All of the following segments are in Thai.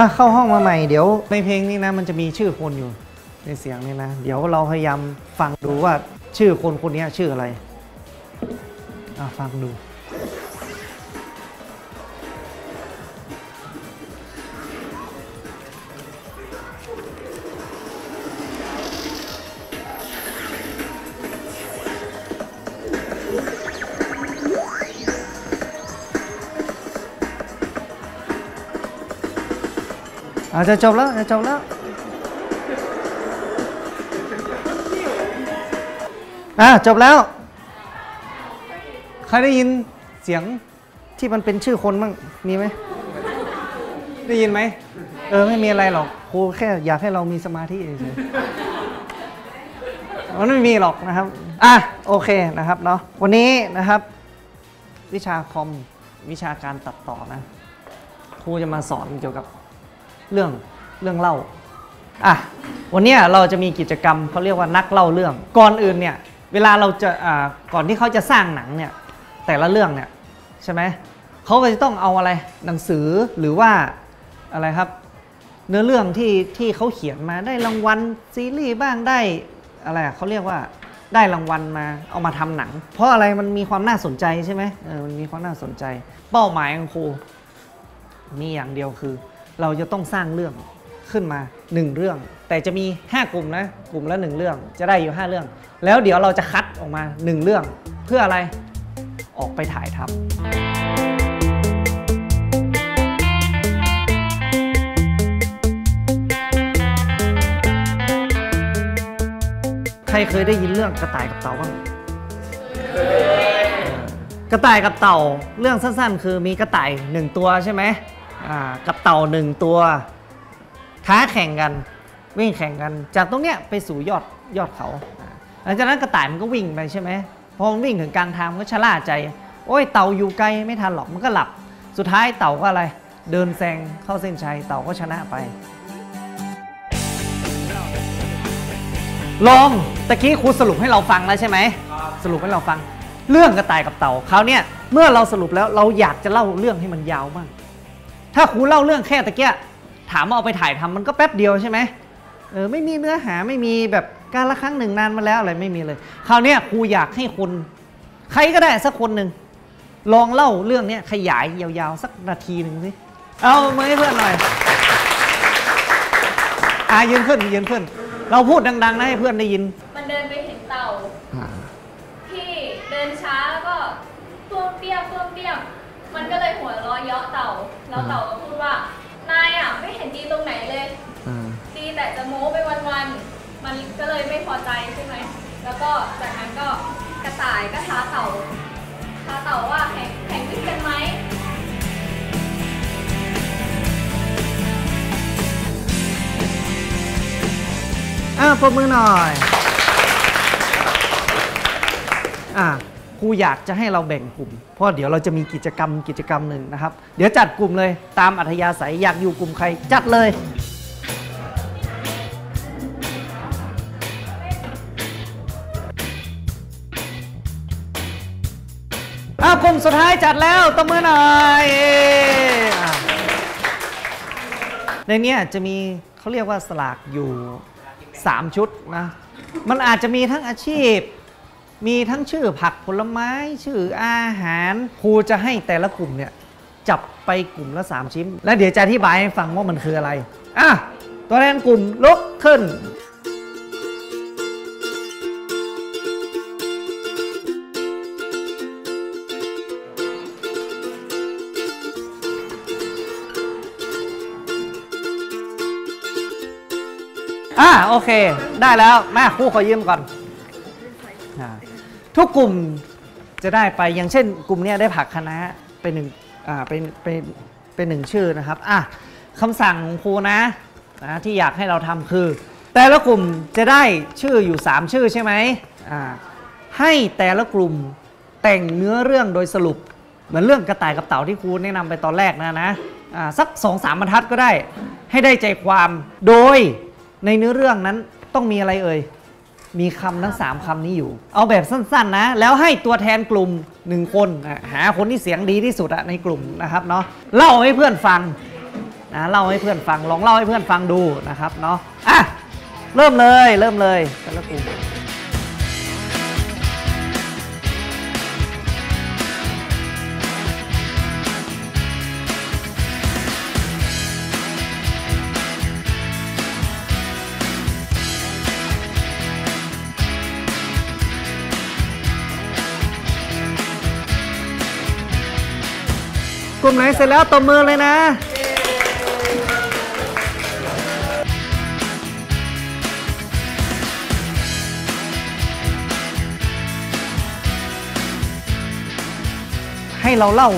อะเข้าห้องมาใหม่เดี๋ยวในเพลงนี้นะมันจะมีชื่อคนอยู่ในเสียงนี้นะ เดี๋ยวเราพยายามฟังดูว่าชื่อคนคนนี้ชื่ออะไร อะฟังดู อาจะจบแล้วจะจบแล้วอะจบแล้ว ใครได้ยินเสียงที่มันเป็นชื่อคนบ้างมีไหมได้ยินไหมเออไม่มีอะไรหรอกครูแค่อยากให้เรามีสมาธิเฉยมันไม่มีหรอกนะครับ อะโอเคนะครับเนาะวันนี้นะครับ วิชาคอมวิชาการตัดต่อนะครูจะมาสอนเกี่ยวกับ เรื่องเรื่องเล่าอะวันนี้เราจะมีกิจกรรมเขาเรียกว่านักเล่าเรื่อง ก่อนอื่นเนี่ยเวลาเราจะอ่าก่อนที่เขาจะสร้างหนังเนี่ยแต่ละเรื่องเนี่ยใช่ไหมเขาก็จะต้องเอาอะไรหนังสือหรือว่าอะไรครับ เนื้อเรื่องที่ที่เขาเขียนมาได้รางวัลซีรีส์บ้างได้อะไรเขาเรียกว่าได้รางวัลมาเอามาทำหนัง เพราะอะไรมันมีความน่าสนใจใช่ไหมเออมันมีความน่าสนใจ เป้าหมายของครูมีอย่างเดียวคือ เราจะต้องสร้างเรื่องขึ้นมา 1 เรื่อง แต่จะมี 5 กลุ่มนะกลุ่มละ 1 เรื่องจะได้อยู่ 5 เรื่อง แล้วเดี๋ยวเราจะคัดออกมา 1 เรื่อง เพื่ออะไรออกไปถ่ายทำใครเคยได้ยินเรื่องกระต่ายกับเต่าบ้าง กระต่ายกับเต่า เรื่องสั้นๆ คือมีกระต่ายหนึ่งตัวใช่ไหม กับเต่าหนึ่งตัวท้าแข่งกันวิ่งแข่งกัน จากตรงเนี้ยไปสู่ยอดยอดเขาหลังจากนั้นกระต่ายมันก็วิ่งไปใช่ไหมพอมันวิ่งถึงกลางทางมันก็ชะล่าใจ โอ้ยเต่าอยู่ไกลไม่ทันหรอกมันก็หลับ สุดท้ายเต่าก็อะไร เดินแซงเข้าเส้นชัยเต่าก็ชนะไป ลองตะกี้ครูสรุปให้เราฟังแล้วใช่ไหมสรุปให้เราฟัง เรื่องกระต่ายกับเต่าคราวเนี้ยเมื่อเราสรุปแล้วเราอยากจะเล่าเรื่องให้มันยาวบ้าง ถ้าครูเล่าเรื่องแค่ตะเกียถามว่าเอาไปถ่ายทำมันก็แป๊บเดียวใช่ไหมเออไม่มีเนื้อหาไม่มีแบบการละครั้งหนึ่งนานมาแล้วอะไรไม่มีเลย คราวเนี้ยครูอยากให้คนใครก็ได้สักคนหนึ่งลองเล่าเรื่องเนี้ยขยายยาวๆ สักนาทีหนึ่งสิ เอามือให้เพื่อนหน่อยอะยืนขึ้นยืนขึ้น เราพูดดังๆนะให้เพื่อนได้ยิน มันเดินไปเห็นเต่าที่เดินช้าแล้วก็ต้วมเปี้ยมต้วมเปี้ยมมันก็เลยหัวเราะเยาะเต่า แล้วเต่าก็พูดว่านายอะไม่เห็นดีตรงไหนเลยดีแต่จะโม้ไปวันๆมันก็เลยไม่พอใจใช่ไหมแล้วก็จากนั้นก็กระต่ายก็ท้าเต่าท้าเต่าว่าแข่งแข่งวิ่งกันไหมอะปรบมือหน่อย อะ ครูอยากจะให้เราแบ่งกลุ่ม เพราะเดี๋ยวเราจะมีกิจกรรมกิจกรรมหนึ่งนะครับ เดี๋ยวจัดกลุ่มเลยตามอัธยาศัยอยากอยู่กลุ่มใครจัดเลยอ้าวกลุ่มสุดท้ายจัดแล้วตบมือหน่อยเย้อะในเนี้ยจะมีเขาเรียกว่าสลากอยู่ 3 ชุดนะ มันอาจจะมีทั้งอาชีพ มีทั้งชื่อผักผลไม้ชื่ออาหารครูจะให้แต่ละกลุ่มเนี่ยจับไปกลุ่มละ 3 ชิ้น แล้วเดี๋ยวจะอธิบายให้ฟังว่ามันคืออะไรอะตัวแทนกลุ่มลุกขึ้น อะโอเค ได้แล้วแม่ครูขอยืมก่อน ทุกกลุ่มจะได้ไปอย่างเช่น กลุ่มเนี้ยได้ผักคณะเป็นหนึ่งอ่าเป็นเป็นเป็นหนึ่งชื่อนะครับอะคำสั่งครูนะนะที่อยากให้เราทำคือ แต่ละกลุ่มจะได้ชื่ออยู่ 3 ชื่อใช่ไหมอ่าให้แต่ละกลุ่มแต่งเนื้อเรื่องโดยสรุป เหมือนเรื่องกระต่ายกับเต่าที่ครูแนะนำไปตอนแรกนะนะอ่าสักสองสามบรรทัดก็ได้ ให้ได้ใจความโดยในเนื้อเรื่องนั้นต้องมีอะไรเอ่ย มีคำทั้ง 3คำนี้อยู่ เอาแบบสั้นๆนะ แล้วให้ตัวแทนกลุ่ม 1 คนอะหาคนที่เสียงดีที่สุดในกลุ่มนะครับเนาะเล่าให้เพื่อนฟังนะเล่าให้เพื่อนฟังลองเล่าให้เพื่อนฟังดูนะครับเนาะอะเริ่มเลยเริ่มเลยแต่ละกลุ่ม ลุ่มไหนเสร็จแล้วตบมือเลยนะให้เราเล่า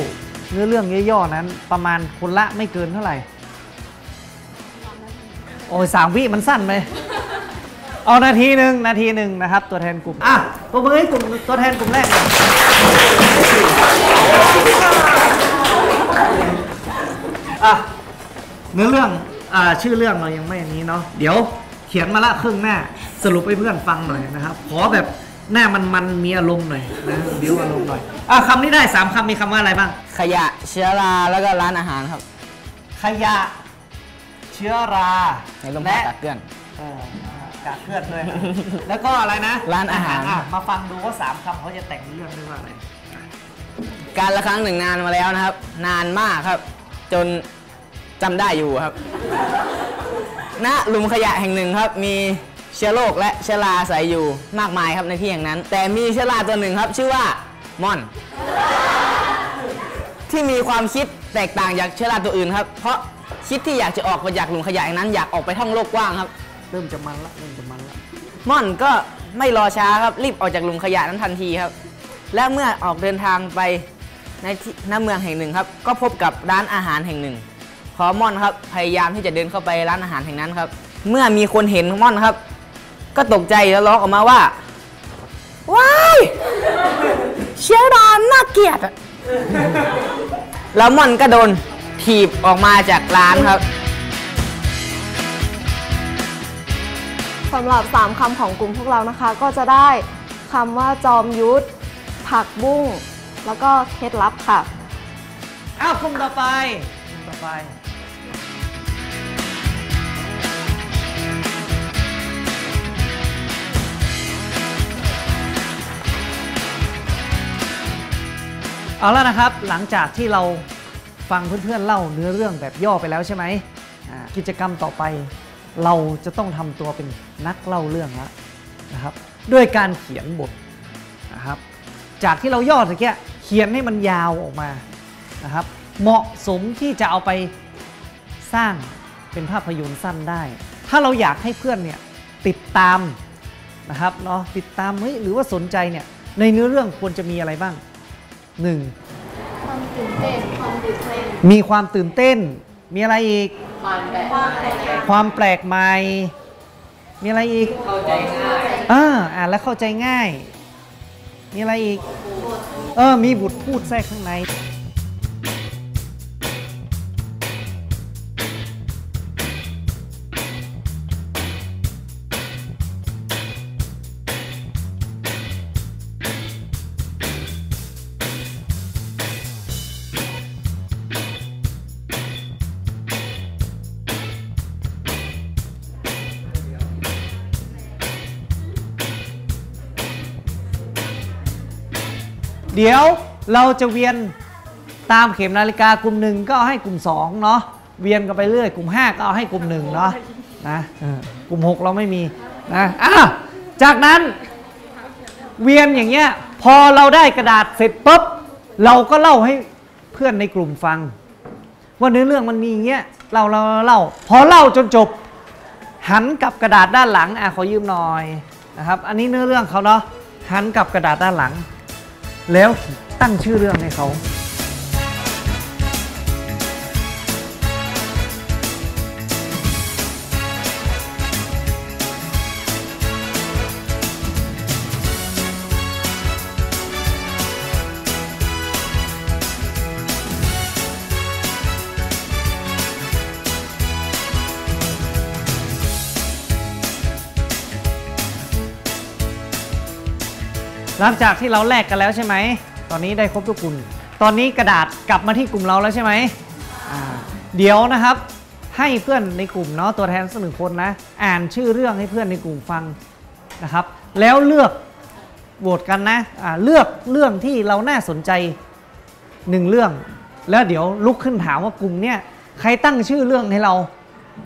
เนื้อเรื่องย่อๆนั้น ประมาณคนละไม่เกินเท่าไหร่ โอ้ยสามวิมันสั้นไปเอานาทีหนึ่งนาทีหนึ่งนะครับ ตัวแทนกลุ่ม อะตัวมือให้กลุ่มตัวแทนกลุ่มแรก อะเนื้อเรื่องอ่าชื่อเรื่องเรายังไม่อันนี้เนาะเดี๋ยวเขียนมาละครึ่งหน้าสรุปให้เพื่อนฟังหน่อยนะครับขอแบบหน้ามันมันๆมีอารมณ์หน่อยนะบิวอารมณ์หน่อยอะคำนี้ได้สามคำมีคำว่าอะไรบ้าง ขยะเชื้อราแล้วก็ร้านอาหารครับ ขยะ เชื้อราในลมและพัดกัดเกลื่อนเออกากเคลื่อนด้วยนะแล้วก็อะไรนะร้านอาหารอะมาฟังดูว่าสามคำเขาจะแต่งเรื่องด้วยว่าอะไร การละครั้งหนึ่งนานมาแล้วนะครับ นานมากครับ จนจำได้อยู่ครับ ณหลุมขยะแห่งหนึ่งครับ มีเชื้อโรคและเชื้อราอาศัยอยู่มากมายครับในที่แห่งนั้น แต่มีเชื้อราตัวหนึ่งครับ ชื่อว่าม่อน ที่มีความคิดแตกต่างจากเชื้อราตัวอื่นครับ เพราะคิดที่อยากจะออกมาจากหลุมขยะแห่งนั้น อยากออกไปท่องโลกกว้างครับ เริ่มจะมันละเริ่มจะมันละม่อนก็ไม่รอช้าครับรีบออกจากหลุมขยะนั้นทันทีครับ และเมื่อออกเดินทางไป ในที่หน้าเมืองแห่งหนึ่งครับ ก็พบกับร้านอาหารแห่งหนึ่งพอม่อนครับพยายามที่จะเดินเข้าไปร้านอาหารแห่งนั้นครับ เมื่อมีคนเห็นม่อนครับ ก็ตกใจแล้วร้องออกมาว่าว้ายเชื้อราน่าเกลียดแล้วม่อนก็โดนถีบออกมาจากร้านครับสำหรับ 3คำของกลุ่มพวกเรานะคะ ก็จะได้คำว่าจอมยุทธผักบุ้ง แล้วก็เคล็ดลับค่ะ อ้าวกลุ่มต่อไปกลุ่มต่อไป เอาแล้วนะครับ หลังจากที่เราฟังเพื่อนๆเล่าเนื้อเรื่องแบบย่อไปแล้วใช่ไหมอ่ากิจกรรมต่อไป เราจะต้องทำตัวเป็นนักเล่าเรื่องแล้วนะครับ ด้วยการเขียนบทนะครับ จากที่เราย่อตะเกีย ขียนให้มันยาวออกมานะครับ เหมาะสมที่จะเอาไปสร้างเป็นภาพยนตร์สั้นได้ ถ้าเราอยากให้เพื่อนเนี่ยติดตามนะครับเนาะติดตามเฮ้ยหรือว่าสนใจเนี่ยในเนื้อเรื่องควรจะมีอะไรบ้าง 1. ความตื่นเต้นความตื่นเต้นมีความตื่นเต้น มีอะไรอีก ความแปลกความแปลกใหม่ มีอะไรอีก เข้าใจง่ายอ่าอ่านแล้วเข้าใจง่าย มีอะไรอีก เออมีบุตรพูดแทรกข้างใน ดี๋ยวเราจะเวียนตามเข็มนาฬิกากลุ่มหนึ่งก็เอาให้กลุ่ม2เนาะเวียนกันไปเรื่อย กลุ่ม 5 ก็เอาให้กลุ่มหนึ่งเนาะนะกลุ่ม 6 เราไม่มีนะอะจากนั้นเวียนอย่างเงี้ยพอเราได้กระดาษเสร็จปุ๊บเราก็เล่าให้เพื่อนในกลุ่มฟัง ว่าเนื้อเรื่องมันมีอย่างเงี้ยเราเราเราเล่าพอเล่าจนจบ หันกลับกระดาษด้านหลังอะขอยืมหน่อยนะครับ อันนี้เนื้อเรื่องเขาเนาะหันกลับกระดาษด้านหลัง แล้วตั้งชื่อเรื่องให้เขา หลังจากที่เราแลกกันแล้วใช่ไหม ตอนนี้ได้ครบทุกกลุ่ม ตอนนี้กระดาษกลับมาที่กลุ่มเราแล้วใช่ไหม เดี๋ยวนะครับ ให้เพื่อนในกลุ่มเนาะตัวแทนสักหนึ่งคนนะ อ่านชื่อเรื่องให้เพื่อนในกลุ่มฟังนะครับ แล้วเลือกโหวตกันนะอ่าเลือกเรื่องที่เราน่าสนใจหนึ่งเรื่อง แล้วเดี๋ยวลุกขึ้นถามว่ากลุ่มเนี่ยใครตั้งชื่อเรื่องให้เรา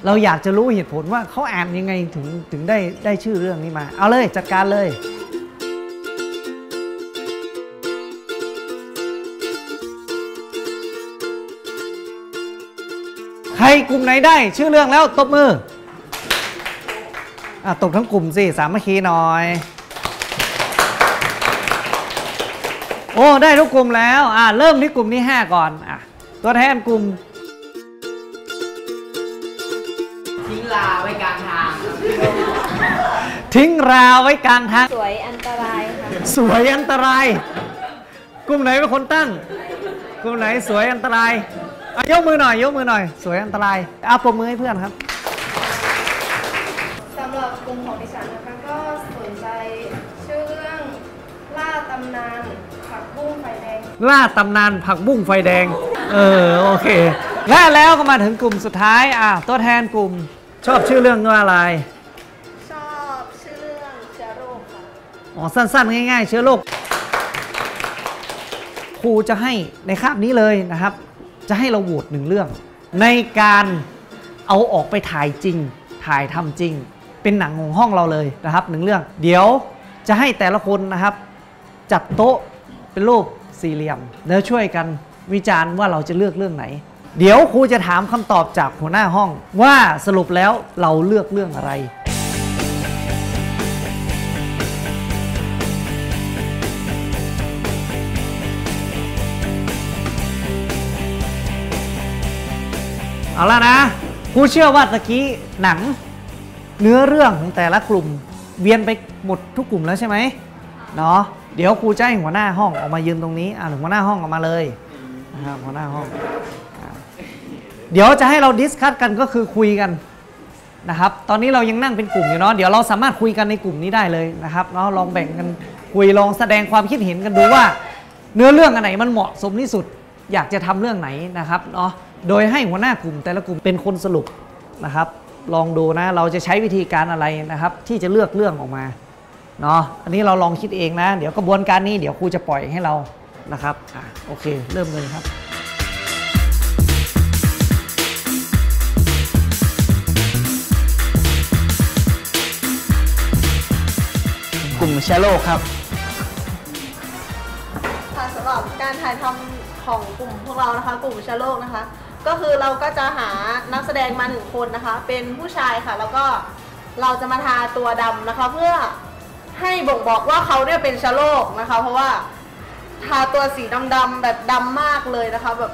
เราอยากจะรู้เหตุผลว่าเขาอ่านยังไงถึงถึงได้ได้ชื่อเรื่องนี้มา เอาเลยจัดการเลย รกลุ่มไหนได้ ชื่อเรื่องแล้วตบมืออะตบทั้งกลุ่มสิสามัคคีหน่อย โอ้ได้ทุกกลุ่มแล้วอะเริ่มที่กลุ่มที่5ก่อนอะตัวแทนกลุ่มทิ้งลาไว้กลางทาง ทิ้งราวไว้กลางทาง สวยอันตรายค่ะสวยอันตราย กลุ่มไหนเป็นคนตั้ง กลุ่มไหนสวยอันตราย อะยกมือหน่อยยกมือหน่อย สวยอันตรายเอาปรบมือให้เพื่อนครับ สำหรับกลุ่มของดิฉันนะคะก็สนใจชื่อเรื่องล่าตำนานผักบุ้งไฟแดง ล่าตำนานผักบุ้งไฟแดง เออโอเค และแล้วก็มาถึงกลุ่มสุดท้ายอะตัวแทนกลุ่ม ชอบชื่อเรื่องว่าอะไรชอบชื่อเรื่องเชื้อโรคค่ะอ๋อสั้นๆ ง่ายๆ เชื้อโรคครูจะให้ในคาบนี้เลยนะครับ จะให้เราโหวตหนึ่งเรื่อง ในการเอาออกไปถ่ายจริง ถ่ายทำจริง เป็นหนังของห้องเราเลยนะครับหนึ่งเรื่อง เดี๋ยวจะให้แต่ละคนนะครับ จัดโต๊ะเป็นรูปสี่เหลี่ยม แล้วช่วยกันวิจารณ์ว่าเราจะเลือกเรื่องไหน เดี๋ยวครูจะถามคำตอบจากหัวหน้าห้องว่าสรุปแล้วเราเลือกเรื่องอะไร เอาละนะครูเชื่อว่าตะกี้หนังเนื้อเรื่องของแต่ละกลุ่ม เวียนไปหมดทุกกลุ่มแล้วใช่ไหมเนาะเดี๋ยวครูจะให้หัวหน้าห้องออกมายืนตรงนี้อ่าหัวหน้าห้องออกมาเลยนะครับหัวหน้าห้องอเดี๋ยวจะให้เราดิสคัตกันก็คือคุยกันนะครับ ตอนนี้เรายังนั่งเป็นกลุ่มอยู่เนาะเดี๋ยวเราสามารถคุยกันในกลุ่มนี้ได้เลยนะครับเนาะลองแบ่งกันคุยลองแสดงความคิดเห็นกันดูว่า เนื้อเรื่องอันไหนมันเหมาะสมที่สุด อยากจะทำเรื่องไหนนะครับเนาะ โดยให้หัวหน้ากลุ่มแต่ละกลุ่มเป็นคนสรุปนะครับ ลองดูนะเราจะใช้วิธีการอะไรนะครับ ที่จะเลือกเรื่องออกมาเนาะอันนี้เราลองคิดเองนะ เดี๋ยวกระบวนการนี้เดี๋ยวครูจะปล่อยให้เรานะครับอะโอเค เริ่มเลยครับกลุ่มเชื้อโรคครับ ค่ะสำหรับการถ่ายทำของกลุ่มพวกเรานะคะ กลุ่มเชอโลกนะคะ ก็คือเราก็จะหานักแสดงมาหนึ่งคนนะคะ เป็นผู้ชายค่ะ แล้วก็เราจะมาทาตัวดำนะคะ เพื่อให้บ่งบอกว่าเขาเนี่ยเป็นชอโลกนะคะ เพราะว่าทาตัวสีดำๆแบบดำมากเลยนะคะ แบบ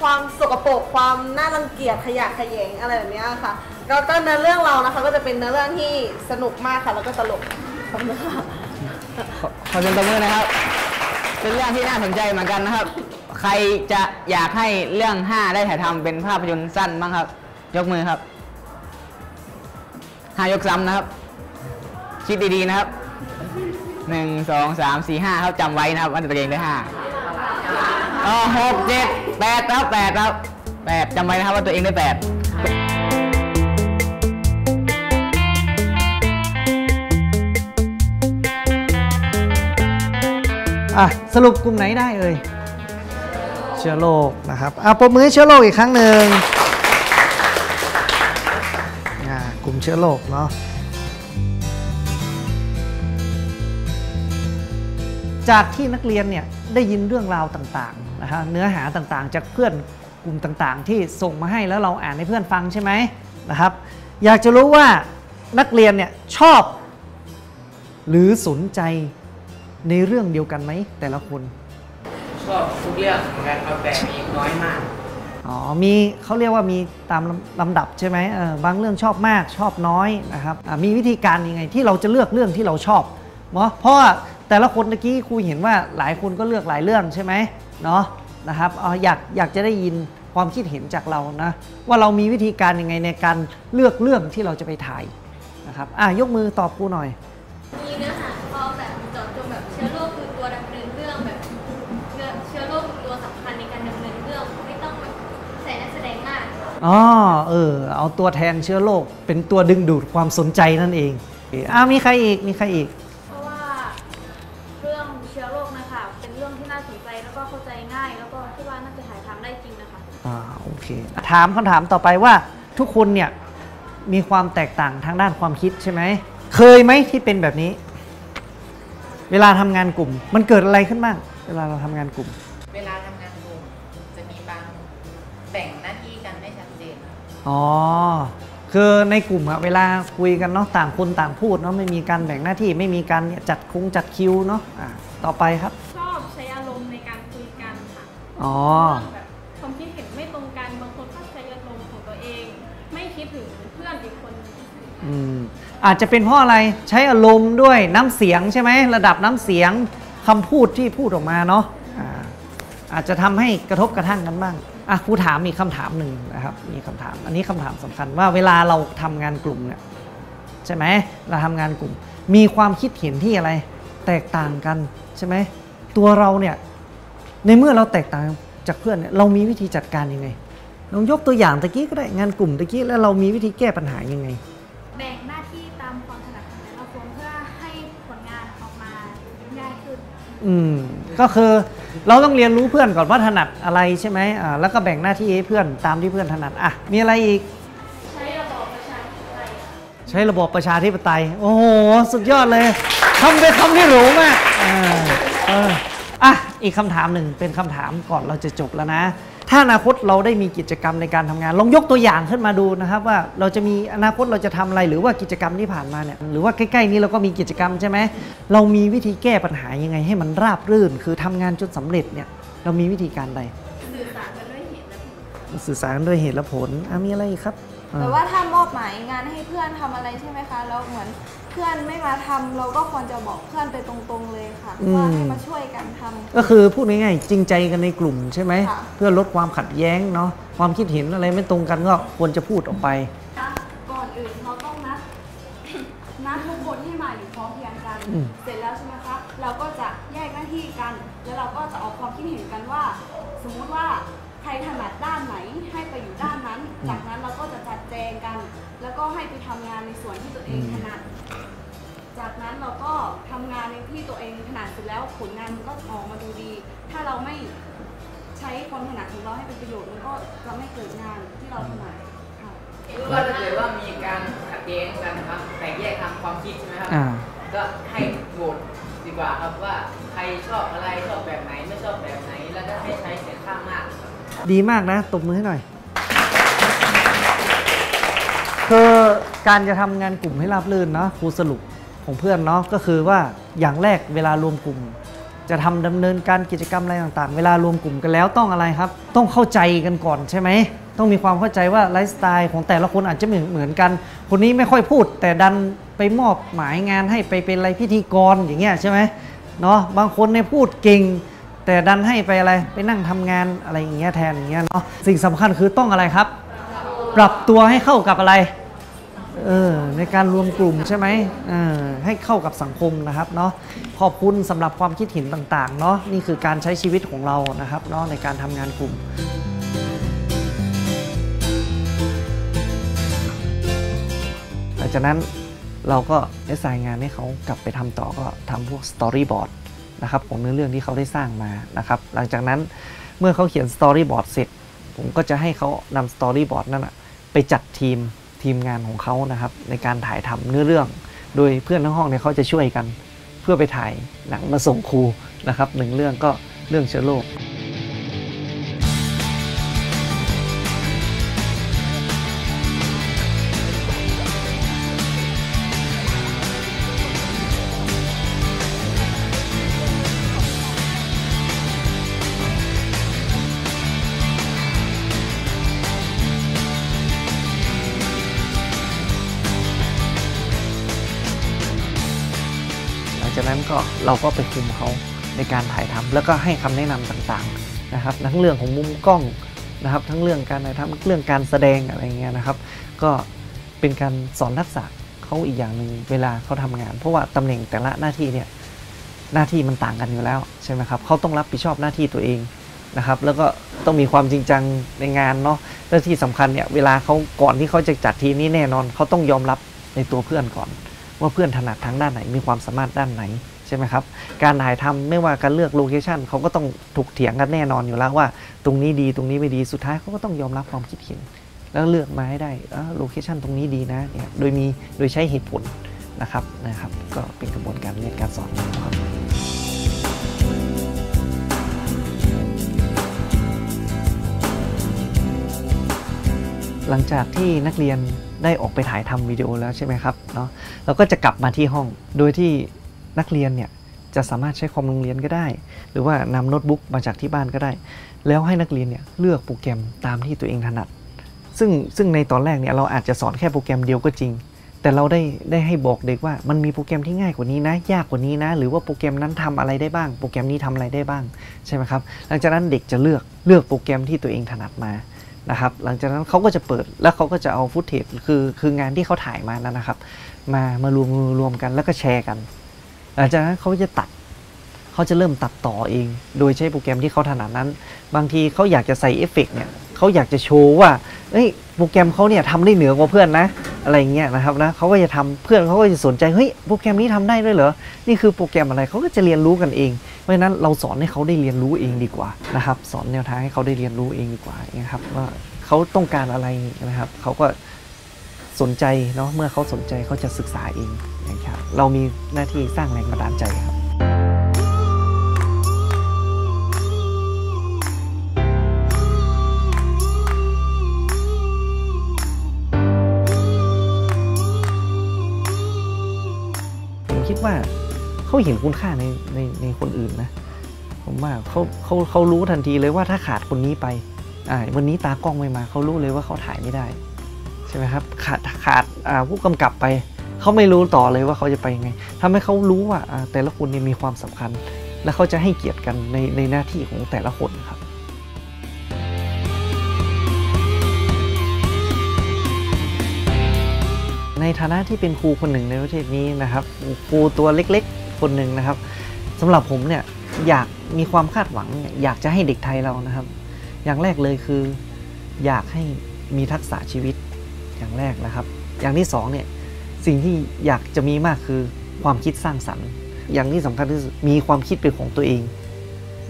ความสกปรกความน่ารังเกียจขยะแขยงอะไรแบบนี้ยค่ะแล้วก็เนื้อเรื่องเรานะคะ ก็จะเป็นเนื้อเรื่องที่สนุกมากค่ะ แล้วก็ตลกขอบคุณค่ะขอขอเชิญตบมือนะครับ เป็นเรื่องที่น่าสนใจเหมือนกันนะครับ ใครจะอยากให้เรื่อง 5 ได้ถ่ายทำเป็นภาพยนตร์สั้นบ้างครับ ยกมือครับห้ายกซ้ำนะครับ คิดดีๆนะครับหนึ่งสองสามสี่ห้าครับจำไว้นะครับว่าตัวเองได้ห้าอ๋อหกเจ็ดแปดครับแปดครับแปดจำไว้นะครับว่าตัวเองได้แปดอะสรุปกลุ่มไหนได้เอ่ย ชื้อโรคนะครับอะปรบมือเชื้อโรคอีกครั้งหนึ่งอ่ากลุ่มเชื้อโรคเนาะจากที่นักเรียนเนี่ยได้ยินเรื่องราวต่างๆนะฮะเนื้อหาต่างๆ จากเพื่อนกลุ่มต่างๆ ที่ส่งมาให้แล้วเราอ่านให้เพื่อนฟังใช่ไหมนะครับ อยากจะรู้ว่านักเรียนเนี่ยชอบ หรือสนใจในเรื่องเดียวกันไหมแต่ละคน ชอบทุกเรื่องเหมือนกันครับแต่มีน้อยมาก อ๋อ มีเขาเรียกว่ามีตามลำลำดับใช่ไหมเออบางเรื่องชอบมากชอบน้อยนะครับอะมีวิธีการยังไงที่เราจะเลือกเรื่องที่เราชอบเนาะเพราะว่าแต่ละคนเมื่อกี้ครูเห็นว่าหลายคนก็เลือกหลายเรื่องใช่ไหมเนาะนะครับเอาอยากอยากจะได้ยินความคิดเห็นจากเรานะว่าเรามีวิธีการยังไงในการเลือกเรื่องที่เราจะไปถ่ายนะครับอะยกมือตอบครูหน่อยมีเนื้อ อ๋อเออ เอาตัวแทนเชื้อโรคเป็นตัวดึงดูดความสนใจนั่นเองอ่ามีใครอีกมีใครอีก เพราะว่าเรื่องเชื้อโรคนะคะเป็นเรื่องที่น่าสนใจแล้วก็เข้าใจง่าย แล้วก็คิดว่าน่าจะถ่ายทำได้จริงนะคะอ่าโอเค ถามคำถามต่อไปว่าทุกคนเนี่ยมีความแตกต่างทางด้านความคิดใช่ไหมเคยไหมที่เป็นแบบนี้ เวลาทำงานกลุ่ม มันเกิดอะไรขึ้นบ้าง เวลาเราทำงานกลุ่ม เวลาทำงาน อ๋อ คือในกลุ่มอะเวลาคุยกันเนาะต่างคนต่างพูดเนาะไม่มีการแบ่งหน้าที่ไม่มีการเนี่ยจัดคงจัดคิวเนาะอ่าต่อไปครับ ชอบใช้อารมณ์ในการคุยกันค่ะอ๋อแบบความคิดเห็นไม่ตรงกันบางคนก็ใช้อารมณ์ของตัวเอง ไม่คิดถึงเพื่อนอีกคนนึงอืมอาจจะเป็นเพราะอะไรใช้อารมณ์ด้วยน้ำเสียงใช่ไหมระดับน้ำเสียงคำพูดที่พูดออกมาเนาะอ่าอาจจะทำให้กระทบกระทั่งกันบ้าง อะครูถามมีกคำถามหนึ่งนะครับมีคำถาม อันนี้คำถามสำคัญว่าเวลาเราทำงานกลุ่มเนี่ยใช่ไหมเราทำงานกลุ่ม มีความคิดเห็นที่อะไร แตกต่างกันใช่ไหมตัวเราเนี่ยในเมื่อเราแตกต่างจากเพื่อนเนี่ยเรามีวิธีจัดการยังไงลองยกตัวอย่างตะกี้ก็ได้งานกลุ่มตะกี้แล้วเรามีวิธีแก้ปัญหายังไง แบ่งหน้าที่ตามความถนัดของแต่ละคนเพื่อให้ผลงานออกมาง่ายขึ้น อืมก็คือ เราต้องเรียนรู้เพื่อนก่อนว่าถนัดอะไรใช่ไหมอ่าแล้วก็แบ่งหน้าที่ให้เพื่อนตามที่เพื่อนถนัดอะมีอะไรอีก ใช้ระบอบประชาธิปไตยใช้ระบบประชาธิปไตย โอ้โห สุดยอดเลยคำเป็นคำที่หรูมากอ่าเอออะอีกคำถามหนึ่งเป็นคำถามก่อนเราจะจบแล้วนะ ถ้าอนาคตเราได้มีกิจกรรมในการทำงาน ลองยกตัวอย่างขึ้นมาดูนะครับว่าเราจะมีอนาคตเราจะทำอะไรหรือว่ากิจกรรมที่ผ่านมาเนี่ยหรือว่าใกล้ๆนี้เราก็มีกิจกรรมใช่ไหมเรามีวิธีแก้ปัญหายังไงให้มันราบรื่น คือทำงานจนสำเร็จเนี่ยเรามีวิธีการใดสื่อสารกันด้วยเหตุและผลสื่อสารด้วยเหตุและผลอะมีอะไรอีกครับอ่าแต่ว่าถ้ามอบหมายงานให้เพื่อนทำอะไรใช่ไหมคะ แล้วเหมือนเพื่อนไม่มาทำเราก็ควรจะบอกเพื่อนไปตรงๆเลยค่ะว่าให้มาช่วยกันทำก็คือพูดง่ายๆจริงใจกันในกลุ่มใช่ไหมค่ะเพื่อลดความขัดแย้งเนาะความคิดเห็นอะไรไม่ตรงกันก็ควรจะพูดออกไปก่อนอื่นเราต้องนัดนัดทุกคนให้มาอยู่พร้อมเพรียงกันอืมเสร็จแล้วใช่ไหมคะเราก็จะแยกหน้าที่กัน แล้วเราก็จะออกความคิดเห็นกันว่า สมมุติว่า ใครถนัดด้านไหนให้ไปอยู่ด้านนั้น จากนั้นเราก็จะจัดแจงกัน แล้วก็ให้ไปทำงานในส่วนที่ตัวเองถนัด จากนั้นเราก็ทำงานในที่ตัวเองถนัดเสร็จแล้วผลงานมันก็ออกมาดูดี ถ้าเราไม่ใช้ความถนัดของเราให้เป็นประโยชน์มันก็จะไม่เกิดงานที่เราถนัดค่ะก็ถ้าเกิดว่ามีการขัดแย้งกันนะครับแตกแยกทางความคิดใช่ไหมครับอ่าก็ให้โหวตดีกว่าครับว่าใครชอบอะไรชอบแบบไหนไม่ชอบแบบไหน แล้วก็ให้ใช้เสียงข้างมากครับ ดีมากนะ ตบมือให้หน่อย คือการจะทำงานกลุ่มให้ราบรื่นเนาะครูสรุปของเพื่อนเนาะก็คือว่าอย่างแรกเวลารวมกลุ่ม จะทำดำเนินการกิจกรรมอะไรต่างๆ เวลารวมกลุ่มกันแล้วต้องอะไรครับ ต้องเข้าใจกันก่อนใช่ไหมต้องมีความเข้าใจว่าไลฟ์สไตล์ของแต่ละคนอาจจะไม่เหมือนกัน คนนี้ไม่ค่อยพูด แต่ดันไปมอบหมายงานให้ไปเป็นอะไรพิธีกรอย่างเงี้ยใช่ไหมเนาะบางคนเนี่ยพูดเก่ง แต่ดันให้ไปอะไรไปนั่งทำงานอะไรอย่างเงี้ยแทนอย่างเงี้ยเนาะสิ่งสำคัญคือต้องอะไรครับ ปรับตัวให้เข้ากับอะไรเออในการรวมกลุ่มใช่ไหมเออให้เข้ากับสังคมนะครับเนาะขอบคุณสำหรับความคิดเห็นต่างๆเนาะนี่คือการใช้ชีวิตของเรานะครับเนาะในการทำงานกลุ่มหลังจากนั้นเราก็ได้สั่งงานให้เขากลับไปทำต่อก็ทำพวก storyboard นะครับของเนื้อเรื่องที่เขาได้สร้างมานะครับหลังจากนั้นเมื่อเขาเขียน storyboard เสร็จ ผมก็จะให้เขานำ storyboard นั่นนะไปจัดทีมทีมงานของเขานะครับในการถ่ายทำเนื้อเรื่อง โดยเพื่อนทั้งห้องเนี่ยเขาจะช่วยกัน เพื่อไปถ่ายหนังมาส่งครูนะครับหนึ่งเรื่องก็เรื่องเชื้อโรค จากนั้นก็เราก็ไปคุมเขาในการถ่ายทำแล้วก็ให้คำแนะนำต่างๆนะครับ ทั้งเรื่องของมุมกล้องนะครับ ทั้งเรื่องการถ่ายทำเรื่องการแสดงอะไรเงี้ยนะครับ ก็เป็นการสอนทักษะเขาอีกอย่างหนึ่งเวลาเขาทำงาน เพราะว่าตำแหน่งแต่ละหน้าที่เนี่ยหน้าที่มันต่างกันอยู่แล้วใช่ไหมครับเขาต้องรับผิดชอบหน้าที่ตัวเองนะครับ แล้วก็ต้องมีความจริงจังในงานเนาะและที่สำคัญเนี่ยเวลาเขาก่อนที่เขาจะจัดทีมนี้แน่นอนเขาต้องยอมรับในตัวเพื่อนก่อน ว่าเพื่อนถนัดทางด้านไหนมีความสามารถด้านไหนใช่ไหมครับ การถ่ายทำไม่ว่าการเลือกโลเคชันเขาก็ต้องถกเถียงกันแน่นอนอยู่แล้วว่า ตรงนี้ดีตรงนี้ไม่ดีสุดท้ายเขาก็ต้องยอมรับความคิดเห็น แล้วเลือกมาให้ได้โลเคชันตรงนี้ดีนะเนี่ยโดยมีโดยใช้เหตุผลนะครับนะครับ ก็เป็นกระบวนการเรียนการสอนนะครับหลังจากที่นักเรียนได้ออกไปถ่ายทำวิดีโอแล้วใช่ไหมครับ เนาะเราก็จะกลับมาที่ห้อง โดยที่นักเรียนเนี่ยจะสามารถใช้คอมโรงเรียนก็ได้ หรือว่านำโน้ตบุ๊กมาจากที่บ้านก็ได้ แล้วให้นักเรียนเนี่ยเลือกโปรแกรมตามที่ตัวเองถนัด ซึ่งซึ่งในตอนแรกเนี่ยเราอาจจะสอนแค่โปรแกรมเดียวก็จริง แต่เราได้ได้ให้บอกเด็กว่ามันมีโปรแกรมที่ง่ายกว่านี้นะ ยากกว่านี้นะ หรือว่าโปรแกรมนั้นทำอะไรได้บ้าง โปรแกรมนี้ทำอะไรได้บ้างใช่ไหมครับ หลังจากนั้นเด็กจะเลือกเลือกโปรแกรมที่ตัวเองถนัดมา นะครับหลังจากนั้นเขาก็จะเปิดแล้วเขาก็จะเอา footage คือคืองานที่เขาถ่ายมานั้นนะครับ มามารวมรวมกันแล้วก็แชร์กัน หลังจากนั้นเขาจะตัดเขาจะเริ่มตัดต่อเอง โดยใช้โปรแกรมที่เขาถนัดนั้น บางทีเขาอยากจะใส่เอฟเฟกต์เนี่ยเขาอยากจะโชว์ว่า เอ้ยโปรแกรมเขาเนี่ยทำได้เหนือกว่าเพื่อนนะอะไรเงี้ยนะครับนะเขาก็จะทำเพื่อนเขาก็จะสนใจเฮ้ยโปรแกรมนี้ทำได้ด้วยเหรอนี่คือโปรแกรมอะไรเขาก็จะเรียนรู้กันเอง เพราะฉะนั้นเราสอนให้เขาได้เรียนรู้เองดีกว่านะครับ สอนแนวทางให้เขาได้เรียนรู้เองดีกว่านะครับว่าเขาต้องการอะไรนะครับเขาก็สนใจเนาะเมื่อเขาสนใจเขาจะศึกษาเองนะครับเรามีหน้าที่สร้างแรงบันดาลใจครับ คิดว่าเขาเห็นคุณค่าในในในคนอื่นนะ ผมว่าเขาเขาเขารู้ทันทีเลยว่าถ้าขาดคนนี้ไปอ่าวันนี้ตากล้องไม่มาเขารู้เลยว่าเขาถ่ายไม่ได้ใช่ไหมครับขาดขาดอ่าผู้กำกับไปเขาไม่รู้ต่อเลยว่าเขาจะไปยังไงทำให้เขารู้ว่าอ่าแต่ละคนเนี่ยมีความสำคัญ และเขาจะให้เกียรติกันในในหน้าที่ของแต่ละคนครับ ในฐานะที่เป็นครูคนหนึ่งในประเทศนี้นะครับครูตัวเล็กๆ คนหนึ่งนะครับสำหรับผมเนี่ยอยากมีความคาดหวังอยากจะให้เด็กไทยเรานะครับ อย่างแรกเลยคืออยากให้มีทักษะชีวิตอย่างแรกนะครับ อย่างที่สองเนี่ยสิ่งที่อยากจะมีมากคือความคิดสร้างสรรค์ อย่างที่สำคัญที่สุดมีความคิดเป็นของตัวเอง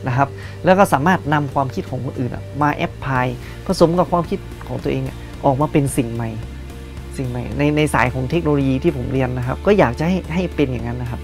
นะครับ แล้วก็สามารถนำความคิดของคนอื่นมาแอพพลายผสมกับความคิดของตัวเองออกมาเป็นสิ่งใหม่ สิ่งใหม่ในในสายของเทคโนโลยีที่ผมเรียนนะครับ ก็อยากจะให้ให้เป็นอย่างนั้นนะครับ